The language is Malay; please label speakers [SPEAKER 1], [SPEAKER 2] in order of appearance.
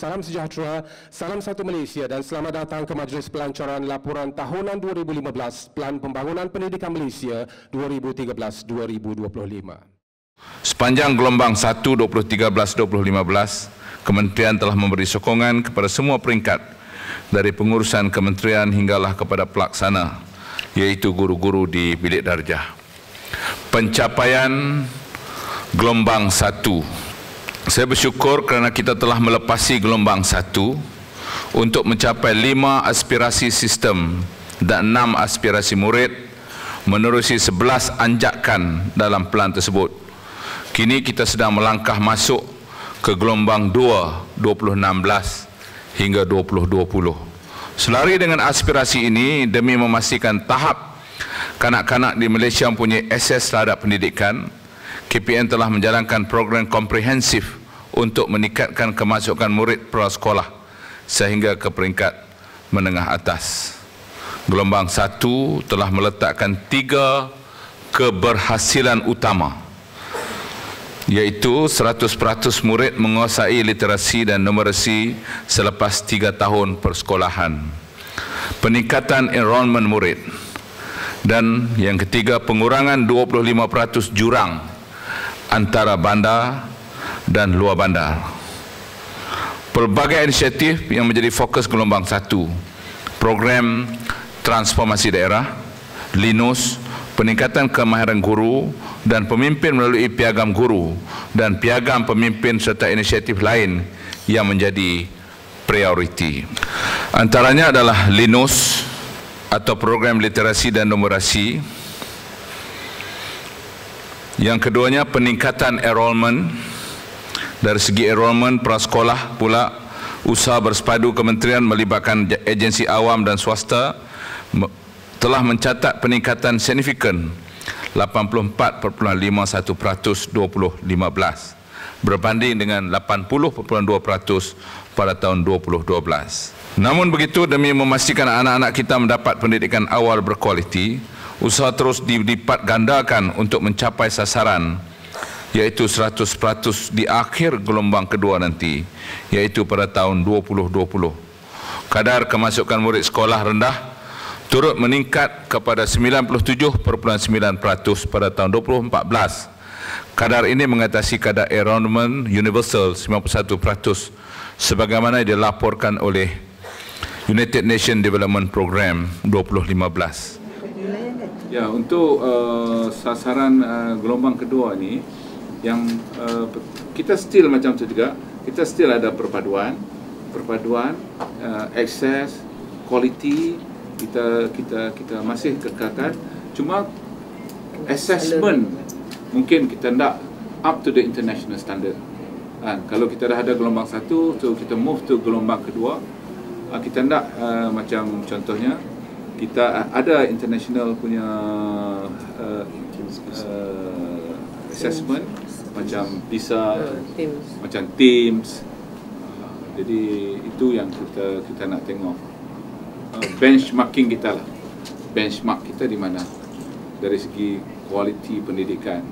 [SPEAKER 1] Salam sejahtera, salam satu Malaysia dan selamat datang ke Majlis Pelancaran Laporan Tahunan 2015 Plan Pembangunan Pendidikan Malaysia 2013-2025.
[SPEAKER 2] Sepanjang gelombang 1 2013-2015, Kementerian telah memberi sokongan kepada semua peringkat dari pengurusan kementerian hinggalah kepada pelaksana, iaitu guru-guru di bilik darjah. Pencapaian gelombang 1 saya bersyukur kerana kita telah melepasi gelombang satu untuk mencapai lima aspirasi sistem dan enam aspirasi murid menerusi sebelas anjakan dalam pelan tersebut. Kini kita sedang melangkah masuk ke gelombang dua 2016 hingga 2020. Selari dengan aspirasi ini demi memastikan tahap kanak-kanak di Malaysia mempunyai akses terhadap pendidikan, KPN telah menjalankan program komprehensif untuk meningkatkan kemasukan murid prasekolah sehingga ke peringkat menengah atas. Gelombang satu telah meletakkan tiga keberhasilan utama iaitu 100% murid menguasai literasi dan numerasi selepas tiga tahun persekolahan. Peningkatan enrollment murid dan yang ketiga pengurangan 25% jurang antara bandar dan luar bandar. Pelbagai inisiatif yang menjadi fokus gelombang satu, program transformasi daerah, linus, peningkatan kemahiran guru dan pemimpin melalui piagam guru dan piagam pemimpin serta inisiatif lain yang menjadi prioriti. Antaranya adalah linus atau program literasi dan numerasi yang keduanya peningkatan enrollment dari segi enrollment prasekolah pula usaha bersepadu kementerian melibatkan agensi awam dan swasta telah mencatat peningkatan signifikan 84.51% 2015 berbanding dengan 80.2% pada tahun 2012. Namun begitu demi memastikan anak-anak kita mendapat pendidikan awal berkualiti, usaha terus dilipat gandakan untuk mencapai sasaran iaitu 100% di akhir gelombang kedua nanti iaitu pada tahun 2020. Kadar kemasukan murid sekolah rendah turut meningkat kepada 97.9% pada tahun 2014. Kadar ini mengatasi kadar enrollment universal 91% sebagaimana dilaporkan oleh United Nations Development Program 2015.
[SPEAKER 3] Ya, untuk uh, sasaran uh, gelombang kedua ni yang uh, kita still macam tu juga, kita still ada perpaduan, perpaduan, uh, access, quality kita kita kita masih kekalkan. Cuma assessment mungkin kita nak up to the international standard. Ha, kalau kita dah ada gelombang satu, so kita move to gelombang kedua, ha, kita nak uh, macam contohnya kita ada international punya uh, uh, assessment macam PISA macam TIMS uh, jadi itu yang kita kita nak tengok. Uh, benchmarking kita lah. Benchmark kita di mana? Dari segi kualiti pendidikan